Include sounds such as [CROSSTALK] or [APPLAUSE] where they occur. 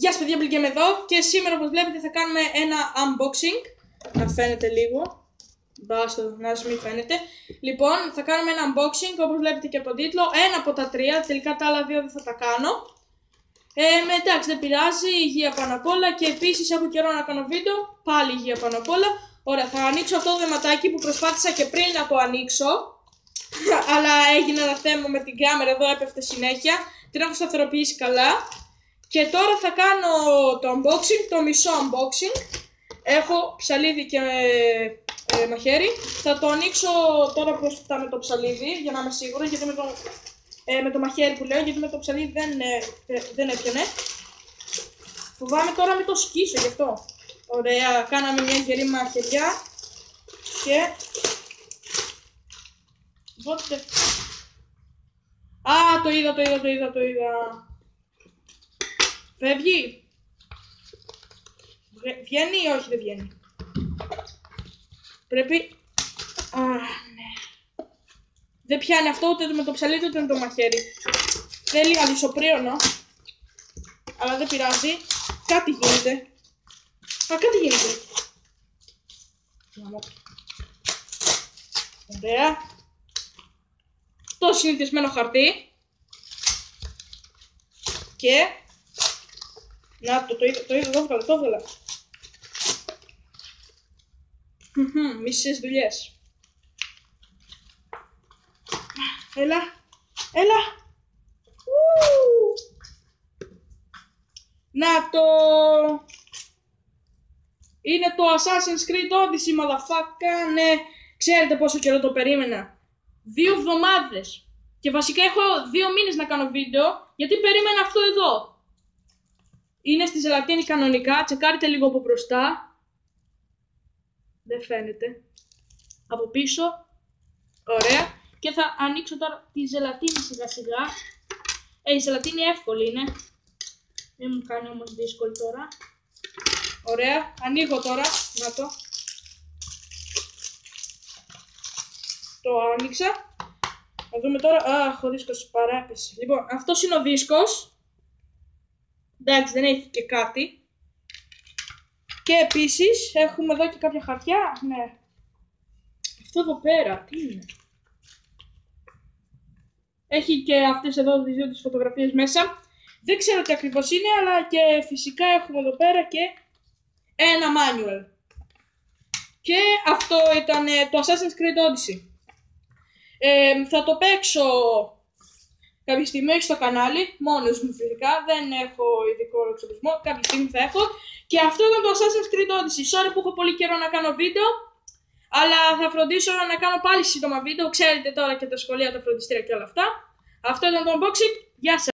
Γεια σας παιδιά, Μπλικέμ εδώ. Και σήμερα όπως βλέπετε θα κάνουμε ένα unboxing. Να φαίνεται λίγο. Μπάστο, να σας μην φαίνεται. Λοιπόν, θα κάνουμε ένα unboxing όπως βλέπετε και από τον τίτλο. Ένα από τα τρία, τελικά τα άλλα δύο δεν θα τα κάνω. Ε, με, εντάξει, δεν πειράζει, υγεία πάνω απ' όλα. Και επίσης έχω καιρό να κάνω βίντεο, πάλι υγεία πάνω απ' όλα. Ωραία, θα ανοίξω αυτό το δεματάκι που προσπάθησα και πριν να το ανοίξω, [LAUGHS] αλλά έγινε ένα θέμα με την κάμερα. Εδώ, έπεφτε συνέχεια. Την έχω σταθεροποιήσει καλά. Και τώρα θα κάνω το unboxing, το μισό unboxing. Έχω ψαλίδι και ε, μαχαίρι. Θα το ανοίξω τώρα μπροστά με το ψαλίδι για να είμαι σίγουρο γιατί με το, ε, με το μαχαίρι που λέω γιατί με το ψαλίδι δεν, ε, ε δεν έπιανε. Φοβάμαι τώρα με το σκίσω γι' αυτό. Ωραία, κάναμε μια γερή μαχαιριά και... Α, το είδα, το είδα, το είδα, το είδα. Φεύγει. Βγαίνει ή όχι δεν βγαίνει; Πρέπει... Α, ναι. Δεν πιάνει αυτό ούτε με το ψαλίδι ούτε με το μαχαίρι. Θέλει αλυσοπρίωνο. Αλλά δεν πειράζει. Κάτι γίνεται. Α, κάτι γίνεται. Ωραία. Το συνηθισμένο χαρτί. Και να, το, το είδα, το είδα, το έβγαλα, το έβγαλα. Μισές δουλειές. Έλα, έλα. Να το... Είναι το Assassin's Creed Odyssey, motherfucker, ναι. Ξέρετε πόσο καιρό το περίμενα. Δύο εβδομάδες. Και βασικά έχω δύο μήνες να κάνω βίντεο, γιατί περίμενα αυτό εδώ. Είναι στη ζελατίνη κανονικά. Τσεκάρετε λίγο από μπροστά. Δεν φαίνεται. Από πίσω. Ωραία. Και θα ανοίξω τώρα τη ζελατίνη σιγά σιγά. Ε, η ζελατίνη εύκολη είναι. Δεν μου κάνει όμως δύσκολη τώρα. Ωραία. Ανοίγω τώρα. Να το. Το άνοιξα. Να δούμε τώρα. Αχ, ο δίσκος παράπεσε. Λοιπόν, αυτός είναι ο δίσκος. Εντάξει, δεν έχει και κάτι. Και επίσης έχουμε εδώ και κάποια χαρτιά. Ναι. Αυτό εδώ πέρα, τι είναι; Έχει και αυτές εδώ τις δύο τις φωτογραφίες μέσα. Δεν ξέρω τι ακριβώς είναι, αλλά και φυσικά έχουμε εδώ πέρα και ένα manual. Και αυτό ήταν το Assassin's Creed Odyssey. Ε, θα το παίξω κάποια στιγμή στο κανάλι, μόνος μου φυσικά, δεν έχω ειδικό εξοπλισμό, κάποια στιγμή θα έχω. Και αυτό ήταν το Assassin's Creed Odyssey. Sorry που έχω πολύ καιρό να κάνω βίντεο, αλλά θα φροντίσω να κάνω πάλι σύντομα βίντεο. Ξέρετε τώρα και τα σχολεία, τα φροντιστήρια και όλα αυτά. Αυτό ήταν το unboxing. Γεια σας!